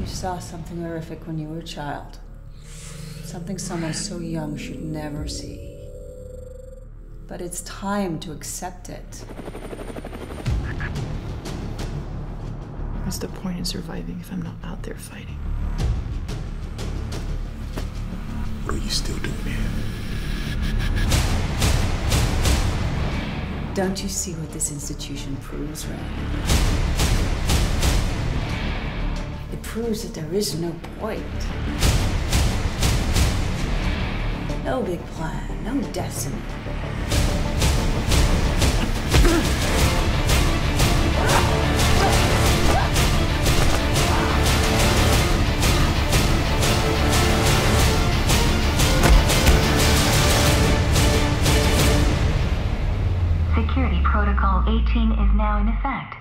You saw something horrific when you were a child. Something someone so young should never see. But it's time to accept it. What's the point in surviving if I'm not out there fighting? What are you still doing here? Don't you see what this institution proves, Ray? Proves that there is no point. No big plan, no destiny. Security Protocol 18 is now in effect.